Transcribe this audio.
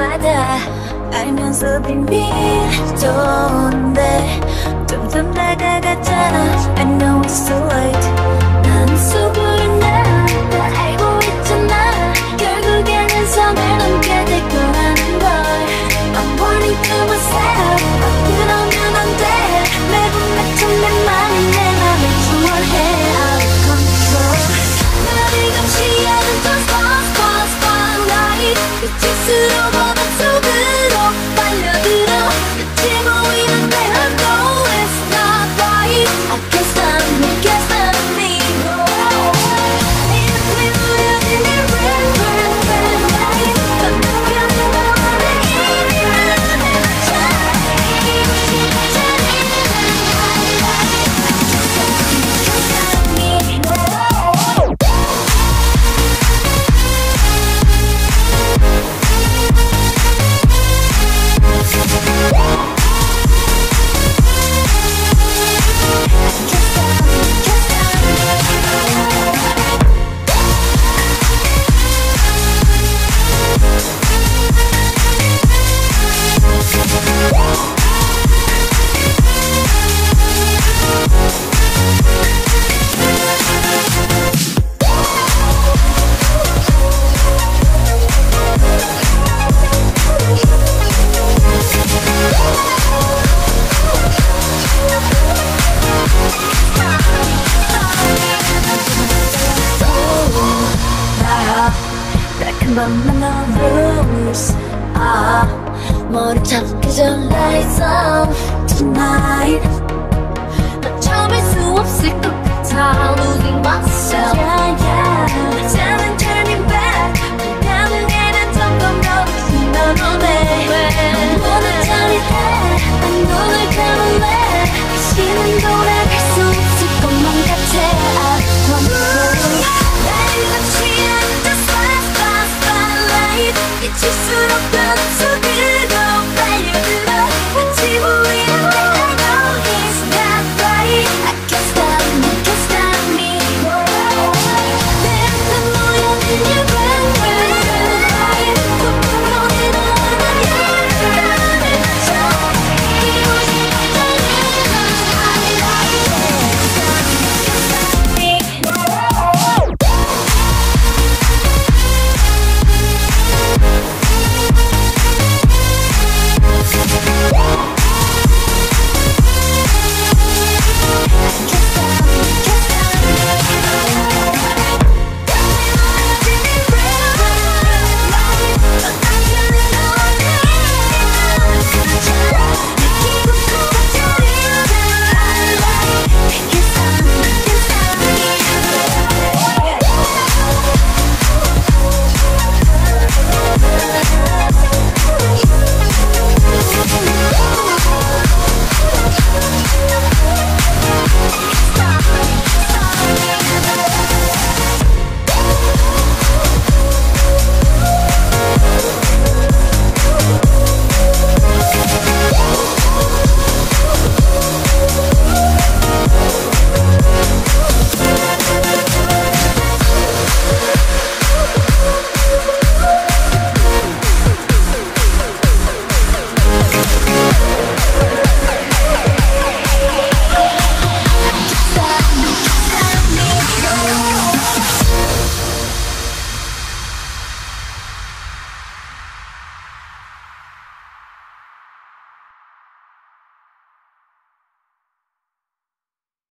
날마다 알면서도 밀던데 점점 다가갔잖아 I know it's too late 난 맘만한 rumors 아 머리 잡기 전 lights off tonight 난 참을 수 없을 것 같아 losing myself yeah, yeah. 미칠수록